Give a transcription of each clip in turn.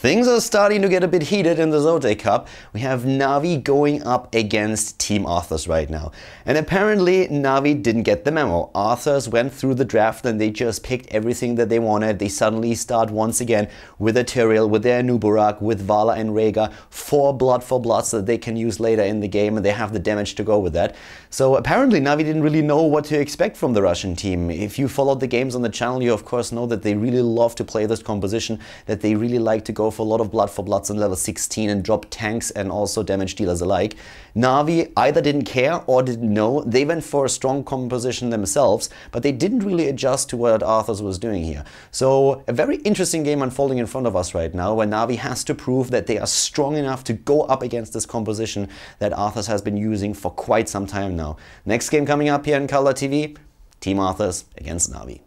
Things are starting to get a bit heated in the Zotac Cup. We have Navi going up against Team Arthas right now. And apparently Navi didn't get the memo. Arthas went through the draft and they just picked everything that they wanted. They suddenly start once again with a Tyrael, with their Anub'arak, with Valla and Rehgar, four blood for bloods that they can use later in the game and they have the damage to go with that. So apparently Navi didn't really know what to expect from the Russian team. If you followed the games on the channel, you of course know that they really love to play this composition, that they really like to go for a lot of blood for bloods on level 16 and drop tanks and also damage dealers alike. Navi either didn't care or didn't know. They went for a strong composition themselves, but they didn't really adjust to what Arthas was doing here. So a very interesting game unfolding in front of us right now, where Navi has to prove that they are strong enough to go up against this composition that Arthas has been using for quite some time now. Next game coming up here in Khaldor TV, Team Arthas against Navi.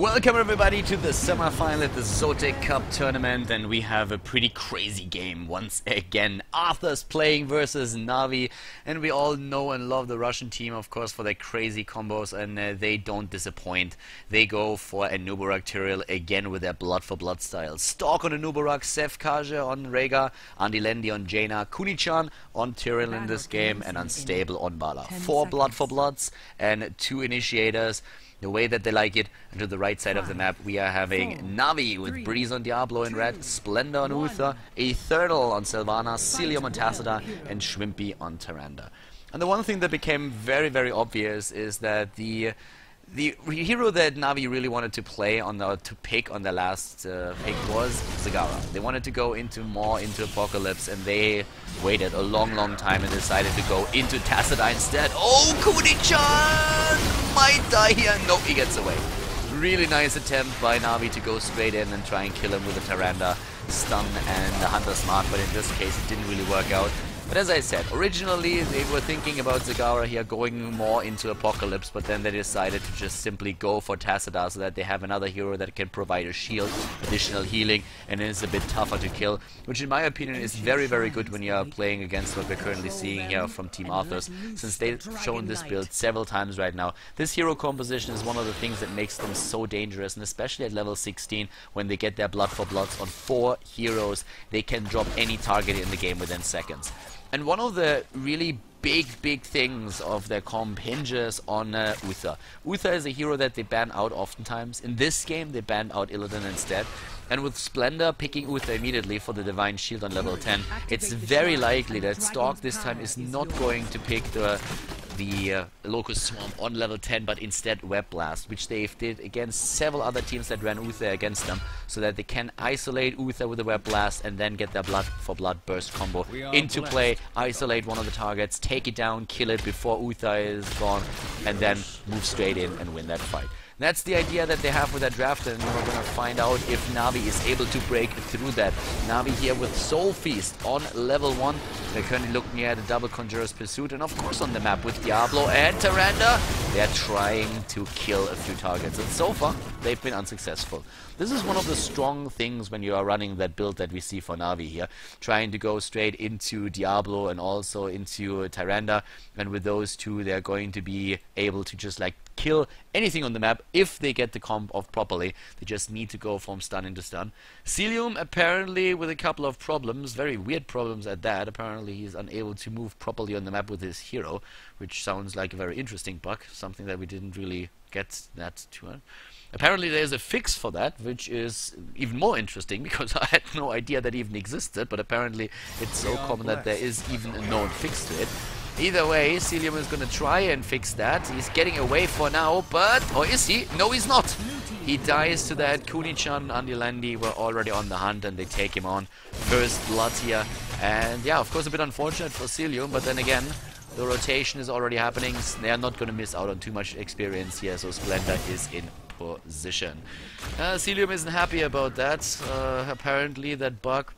Welcome everybody to the semifinal at the Zotac Cup tournament and we have a pretty crazy game once again. Arthas playing versus Navi and we all know and love the Russian team of course for their crazy combos and uh, they don't disappoint. They go for a Anub'arak Tyrael again with their blood for blood style. Stalk on a Anub'arak, Sefkaja on Rehgar, Andilendi on Jaina, Kunichan on Tyrael in this game and Unstable on Valla. Four blood for bloods and two initiators the way that they like it. And to the right side Five, of the map, we are having four, Navi with three, Breeze on Diablo in two, red, Splendor on Uther, Aeternal on Sylvana, Cilium on Tassadar, and Schwimpy on Tyrande. And the one thing that became very, very obvious is that the the hero that Navi really wanted to play on the to pick on the last uh, pick was Zagara. They wanted to go into more into Apocalypse, and they waited a long, long time and decided to go into Tassadar instead. Oh, Kuni-chan might die here. Nope, he gets away. Really nice attempt by Navi to go straight in and try and kill him with a Tyrande stun and the Hunter's Mark, but in this case it didn't really work out. But as I said, originally they were thinking about Zagara here going more into Apocalypse, but then they decided to just simply go for Tassadar so that they have another hero that can provide a shield, additional healing, and is a bit tougher to kill, which in my opinion is very, very good when you are playing against what we're currently seeing here from Team Arthas, since they've shown this build several times right now. This hero composition is one of the things that makes them so dangerous, and especially at level 16, when they get their Blood for Bloods on four heroes, they can drop any target in the game within seconds. And one of the really big, big things of their comp hinges on uh, Uther. Uther is a hero that they ban out oftentimes. In this game, they banned out Illidan instead. And with Splendor picking Uther immediately for the Divine Shield on level 10, it's very likely that Stalk this time is not going to pick the the uh, Locust Swarm on level 10, but instead Web Blast, which they've did against several other teams that ran Uther against them, so that they can isolate Uther with the Web Blast and then get their Blood for Blood Burst combo into blessed. play, isolate one of the targets, take it down, kill it before Uther is gone, and then move straight in and win that fight. That's the idea that they have with that draft, and we're gonna find out if Navi is able to break through that. Navi here with Soul Feast on level 1. They're currently looking at a double Conjurer's Pursuit, and of course on the map with Diablo and Tyrande, they're trying to kill a few targets, and so far, they've been unsuccessful. This is one of the strong things when you are running that build that we see for Navi here, trying to go straight into Diablo and also into Tyrande, and with those two, they're going to be able to just like kill anything on the map if they get the comp off properly. They just need to go from stun into stun. Celium apparently with a couple of problems, very weird problems at that. Apparently he's unable to move properly on the map with his hero, which sounds like a very interesting bug, something that we didn't really get that to. Apparently there's a fix for that, which is even more interesting because I had no idea that even existed, but apparently it's so common that there is even a known fix to it. Either way, Cilium is going to try and fix that. He's getting away for now, but... Or is he? No, he's not. He dies to that. Kunichan and Andilendi were already on the hunt and they take him on. First blood here. And yeah, of course a bit unfortunate for Cilium, but then again, the rotation is already happening. They are not going to miss out on too much experience here, so Splendor is in position. Uh, Cilium isn't happy about that. Uh, apparently that bug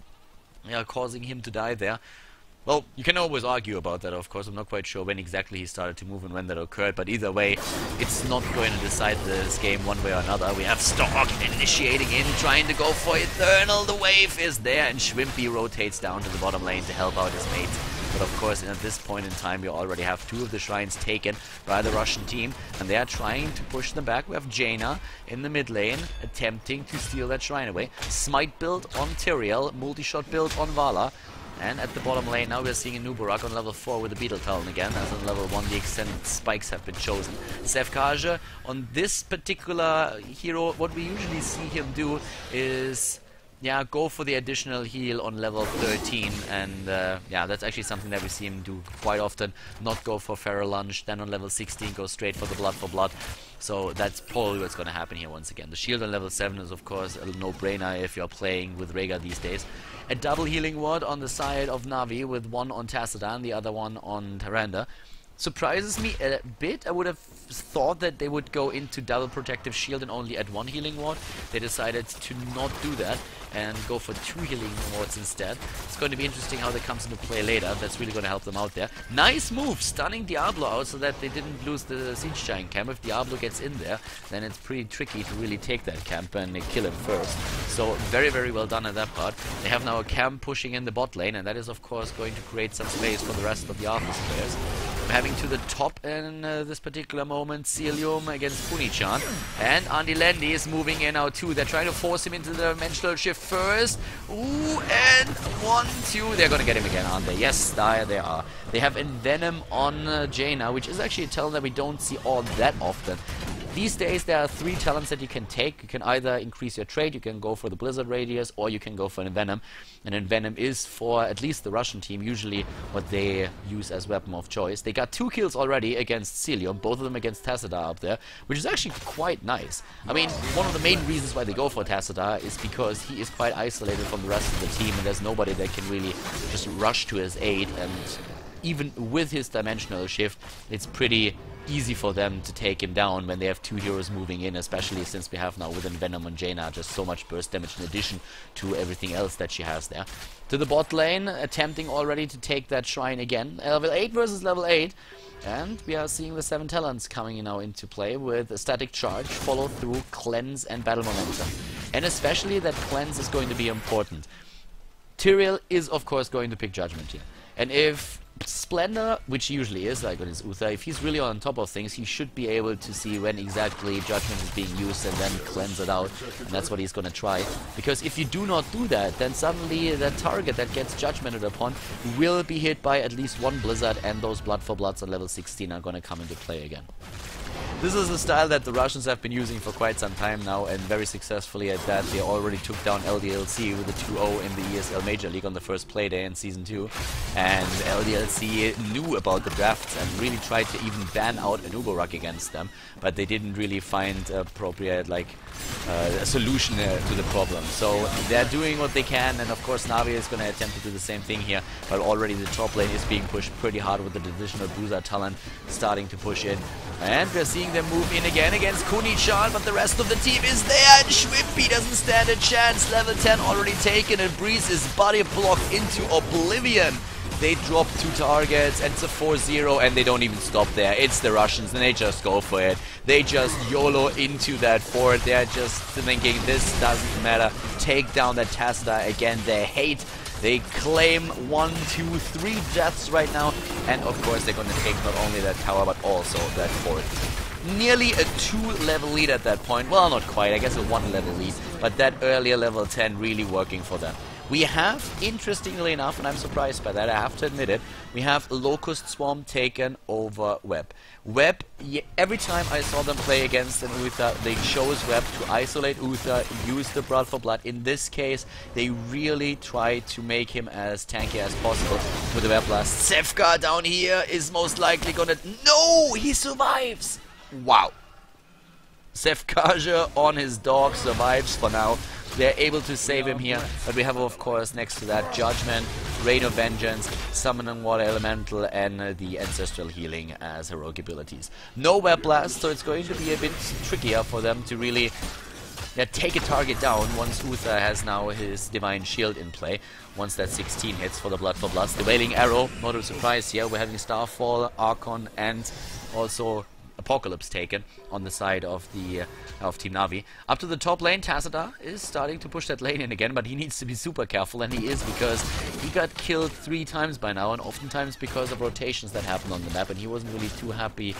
yeah, causing him to die there. Well, you can always argue about that, of course. I'm not quite sure when exactly he started to move and when that occurred, but either way, it's not going to decide this game one way or another. We have Stalk initiating in, trying to go for Aeternal. The wave is there, and Schwimpy rotates down to the bottom lane to help out his mates. But of course, at this point in time, we already have two of the shrines taken by the Russian team, and they are trying to push them back. We have Jaina in the mid lane, attempting to steal that shrine away. Smite build on Tyrael, multi-shot build on Valla. And at the bottom lane now we're seeing a Nubarak on level 4 with the Beetle Talon again, as on level 1 the extended spikes have been chosen. Sefkaja, on this particular hero, what we usually see him do is yeah, go for the additional heal on level 13, and uh, yeah, that's actually something that we see him do quite often. Not go for Feral Lunge, then on level 16 go straight for the Blood for Blood. So that's probably what's going to happen here once again. The shield on level 7 is of course a no-brainer if you're playing with Rehgar these days. A double healing ward on the side of Navi with one on Tassadar the other one on Tyrande surprises me a bit. I would have thought that they would go into double protective shield and only add one healing ward. They decided to not do that and go for two healing wards instead. It's going to be interesting how that comes into play later. That's really going to help them out there. Nice move, stunning Diablo out so that they didn't lose the Siege Giant camp. If Diablo gets in there, then it's pretty tricky to really take that camp and kill him first. So very, very well done at that part. They have now a camp pushing in the bot lane, and that is of course going to create some space for the rest of the Arthas players. Having to the top in uh, this particular moment, Celium against Kunichan. And Andilendi is moving in now too. They're trying to force him into the dimensional shift first. Ooh, and one, two. They're gonna get him again, aren't they? Yes, there they are. They have Envenom on uh, Jaina, which is actually a talent that we don't see all that often. These days there are three talents that you can take. You can either increase your trade, you can go for the Blizzard Radius, or you can go for Envenom. And Envenom is for at least the Russian team usually what they use as weapon of choice. They got two kills already against Celium, both of them against Tassadar up there, which is actually quite nice. I mean, one of the main reasons why they go for Tassadar is because he is quite isolated from the rest of the team and there's nobody that can really just rush to his aid and even with his dimensional shift, it's pretty easy for them to take him down when they have two heroes moving in, especially since we have now with Envenom and Jaina just so much burst damage in addition to everything else that she has there. To the bot lane, attempting already to take that shrine again. Level 8 versus level 8. And we are seeing the 7 talents coming now into play with a static charge, follow through, cleanse and battle momentum. And especially that cleanse is going to be important. Tyrael is of course going to pick judgment here. And if Splendor, which usually is like with his Uther, if he's really on top of things, he should be able to see when exactly Judgment is being used and then cleanse it out. And that's what he's going to try. Because if you do not do that, then suddenly the target that gets Judgmented upon will be hit by at least one Blizzard and those Blood for Bloods at level 16 are going to come into play again. This is a style that the Russians have been using for quite some time now and very successfully at that. They already took down LDLC with a 2-0 in the ESL Major League on the first playday in Season 2. And LDLC knew about the drafts and really tried to even ban out Anubarak against them. But they didn't really find appropriate like uh, a solution uh, to the problem. So they're doing what they can and of course Navi is going to attempt to do the same thing here. But already the top lane is being pushed pretty hard with the additional Bruiser talent starting to push in. And we're seeing them move in again against Kuni-chan, but the rest of the team is there, and Schwimpy doesn't stand a chance. Level 10 already taken, and Breeze is body blocked into oblivion. They drop two targets, and it's a 4-0, and they don't even stop there. It's the Russians, and they just go for it. They just YOLO into that fort. They're just thinking, this doesn't matter. Take down that Tassadar again. They hate they claim one, two, three deaths right now, and of course they're going to take not only that tower but also that fort. Nearly a two-level lead at that point. Well, not quite. I guess a one-level lead, but that earlier level 10 really working for them. We have, interestingly enough, and I'm surprised by that, I have to admit it, we have Locust Swarm taken over Web. Web, every time I saw them play against an Uther, they chose Web to isolate Uther, use the Blood for Blood. In this case, they really tried to make him as tanky as possible with the Web Blast. Sefka down here is most likely gonna... No! He survives! Wow. Sefkaja on his dog survives for now. They're able to save him here, but we have, of course, next to that, Judgment, Rain of Vengeance, Summoning Water Elemental, and uh, the Ancestral Healing as heroic abilities. No Web Blast, so it's going to be a bit trickier for them to really yeah, take a target down once Uther has now his Divine Shield in play. Once that 16 hits for the Blood for Bloods. The Wailing Arrow, not a surprise here, we're having Starfall, Archon, and also Apocalypse taken on the side of the uh, of Team Navi. Up to the top lane, Tassadar is starting to push that lane in again, but he needs to be super careful, and he is because he got killed three times by now, and oftentimes because of rotations that happen on the map, and he wasn't really too happy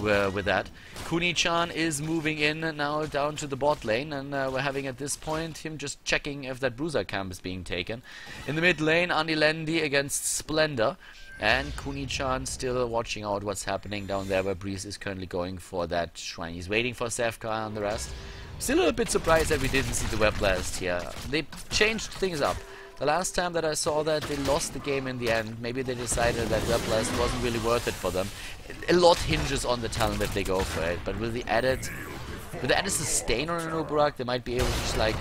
uh, with that. Kuni-chan is moving in now down to the bot lane, and uh, we're having at this point him just checking if that bruiser camp is being taken. In the mid lane, Andilendi against Splendor. And Kuni-chan still watching out what's happening down there where Breeze is currently going for that shrine. He's waiting for Sefka and the rest. Still a little bit surprised that we didn't see the web blast here. They changed things up. The last time that I saw that, they lost the game in the end. Maybe they decided that web blast wasn't really worth it for them. A lot hinges on the talent if they go for it. But with the added, with the added sustain on an Anub'arak, they might be able to just like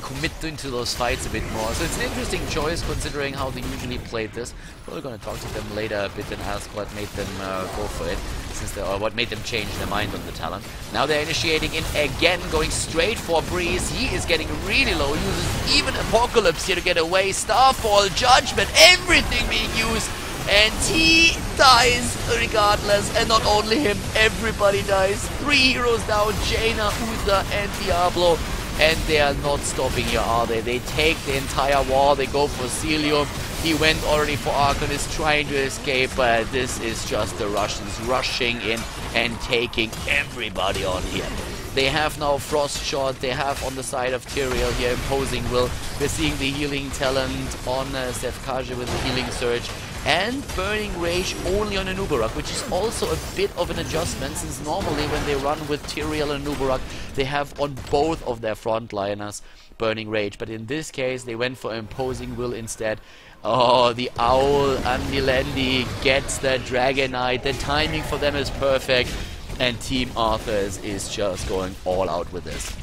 commit into those fights a bit more. So it's an interesting choice considering how they usually played this. Probably going to talk to them later a bit and ask what made them uh, go for it, since they, or what made them change their mind on the talent. Now they're initiating in again, going straight for Breeze. He is getting really low, uses even Apocalypse here to get away. Starfall, Judgment, everything being used. And he dies regardless. And not only him, everybody dies. Three heroes down, Jaina, Uther, and Diablo and they are not stopping here, are they? They take the entire wall, they go for Celium. He went already for Arcanist trying to escape, but this is just the Russians rushing in and taking everybody on here. They have now Frost Shot, they have on the side of Tyrael here imposing will. We're seeing the healing talent on uh, Sefkaja with the healing surge and Burning Rage only on Anubarak, which is also a bit of an adjustment since normally when they run with Tyrael and Anubarak, they have on both of their frontliners Burning Rage. But in this case, they went for Imposing Will instead. Oh, the Owl Andilendi gets the Dragon Knight. The timing for them is perfect. And Team Arthas is just going all out with this.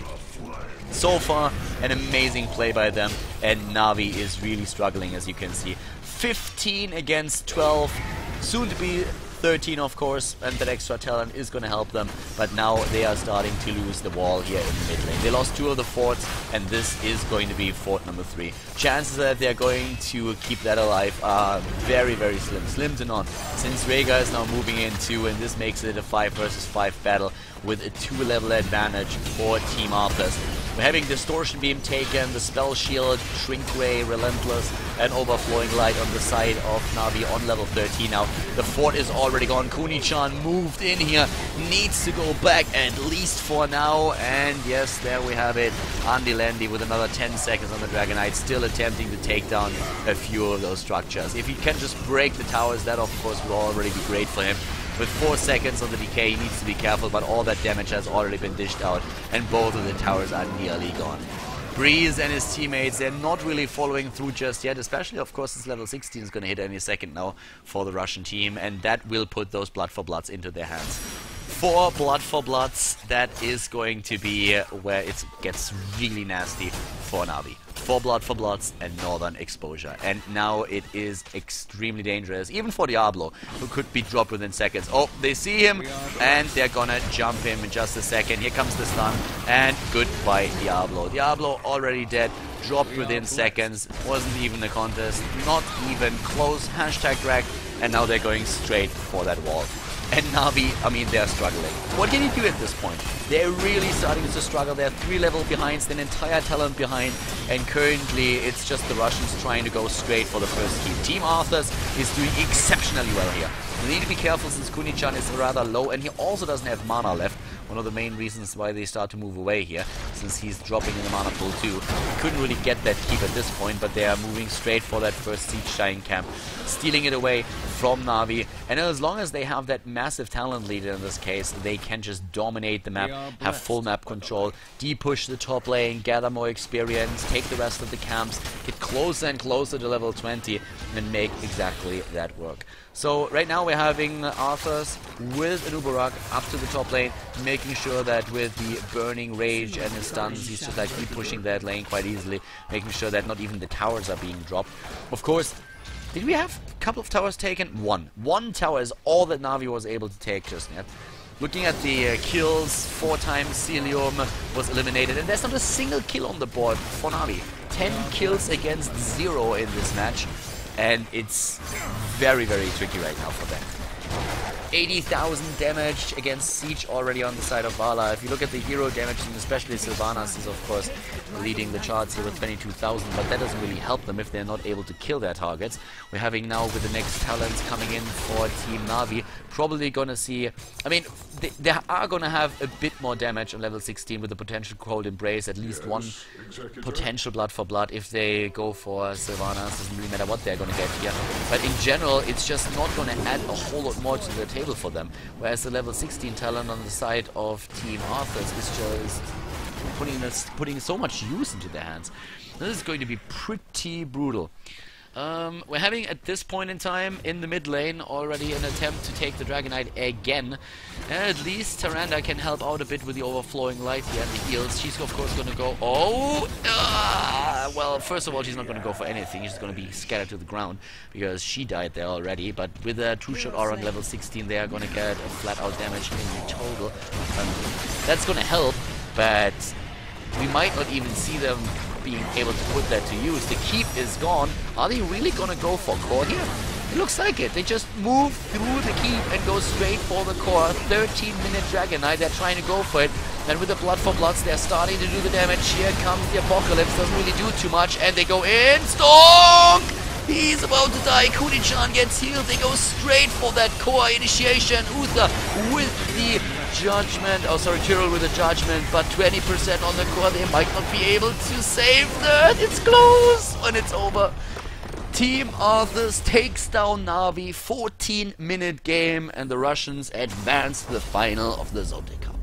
So far, an amazing play by them, and Navi is really struggling, as you can see. 15 against 12. Soon to be 13 of course and that extra talent is going to help them but now they are starting to lose the wall here in the mid lane. They lost two of the forts and this is going to be fort number three. Chances that they're going to keep that alive are very very slim, slim to none since Rehgar is now moving in too and this makes it a 5 versus 5 battle with a 2 level advantage for Team Arthas. We're having Distortion Beam taken, the Spell Shield, Shrink Ray, Relentless, and Overflowing Light on the side of Navi on level 13 now. The fort is already gone. Kuni-chan moved in here, needs to go back at least for now. And yes, there we have it. Andilendi with another 10 seconds on the Dragon Knight, still attempting to take down a few of those structures. If he can just break the towers, that of course will already be great for him. With 4 seconds on the decay, he needs to be careful, but all that damage has already been dished out, and both of the towers are nearly gone. Breeze and his teammates, they're not really following through just yet, especially, of course, this level 16 is going to hit any second now for the Russian team, and that will put those Blood for Bloods into their hands. Four Blood for Bloods, that is going to be where it gets really nasty for Navi for Blood for Bloods and Northern Exposure. And now it is extremely dangerous, even for Diablo, who could be dropped within seconds. Oh, they see him, and they're gonna jump him in just a second. Here comes the stun, and goodbye Diablo. Diablo already dead, dropped within seconds, wasn't even a contest, not even close, hashtag drag, and now they're going straight for that wall. And Navi, I mean, they're struggling. What can you do at this point? They're really starting to struggle. They're three level behind, an entire talent behind, and currently it's just the Russians trying to go straight for the first key. Team Arthas is doing exceptionally well here. You need to be careful since Kuni-chan is rather low, and he also doesn't have mana left. One of the main reasons why they start to move away here, since he's dropping in the mana pool too. Couldn't really get that keep at this point, but they are moving straight for that first Siege Giant camp, stealing it away from Navi. And as long as they have that massive talent leader in this case, they can just dominate the map, have full map control, de-push the top lane, gather more experience, take the rest of the camps, get closer and closer to level 20, and make exactly that work. So right now we're having Arthas with an Anub'arak up to the top lane, making sure that with the Burning Rage and his stuns, he's just like keep pushing that lane quite easily, making sure that not even the towers are being dropped. Of course, did we have a couple of towers taken? One. One tower is all that Navi was able to take just yet. Looking at the uh, kills, four times Celium was eliminated, and there's not a single kill on the board for Navi. 10 kills against zero in this match, and it's very, very tricky right now for them. 80,000 damage against Siege already on the side of Valla. If you look at the hero damage, and especially Sylvanas is of course leading the charts here with 22,000, but that doesn't really help them if they're not able to kill their targets. We're having now with the next talents coming in for Team Na'Vi, probably gonna see, I mean, they, they are gonna have a bit more damage on level 16 with the potential Cold Embrace, at least yes, one executor. potential Blood for Blood if they go for Sylvanas, doesn't really matter what they're gonna get here. But in general, it's just not gonna add a whole lot more to the table for them. Whereas the level 16 talent on the side of Team Arthas is just putting, putting so much use into their hands. This is going to be pretty brutal. Um, we're having at this point in time in the mid lane already an attempt to take the Dragon Knight again. At least Tyrande can help out a bit with the overflowing light here and the heals. She's of course going to go... Oh! Uh, well, first of all, she's not going to go for anything. She's going to be scattered to the ground because she died there already. But with a Trueshot Aura on level 16, they are going to get a flat-out damage in total. Um, that's going to help, but we might not even see them being able to put that to use. The keep is gone. Are they really gonna go for core here? It looks like it. They just move through the keep and go straight for the core. 13 minute Dragon Knight. They're trying to go for it. And with the Blood for Bloods, they're starting to do the damage. Here comes the Apocalypse. Doesn't really do too much. And they go in. Stonk! He's about to die. Kuni-chan gets healed. They go straight for that core initiation. Uther with the judgment. Oh, sorry, Tyrael with a judgment, but 20% on the core. They might not be able to save that. It's close when it's over. Team Arthas takes down Na'Vi. 14 minute game, and the Russians advance to the final of the Zotac Cup.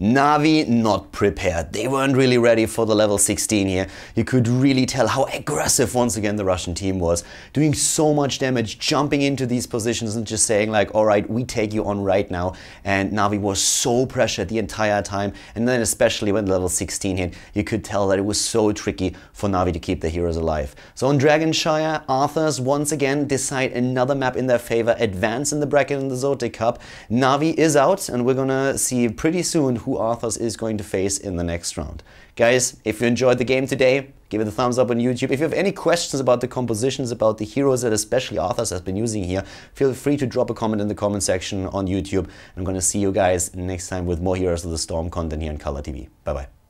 Na'Vi not prepared. They weren't really ready for the level 16 here. You could really tell how aggressive once again the Russian team was. Doing so much damage, jumping into these positions and just saying like, alright, we take you on right now. And Na'Vi was so pressured the entire time. And then especially when level 16 hit, you could tell that it was so tricky for Na'Vi to keep the heroes alive. So on Dragonshire, Arthas once again decide another map in their favor, advance in the bracket in the Zotac Cup. Na'Vi is out and we're gonna see pretty soon who Arthas is going to face in the next round. Guys, if you enjoyed the game today, give it a thumbs up on YouTube. If you have any questions about the compositions, about the heroes that especially Arthurs has been using here, feel free to drop a comment in the comment section on YouTube. I'm going to see you guys next time with more Heroes of the Storm content here on Khaldor TV. Bye bye.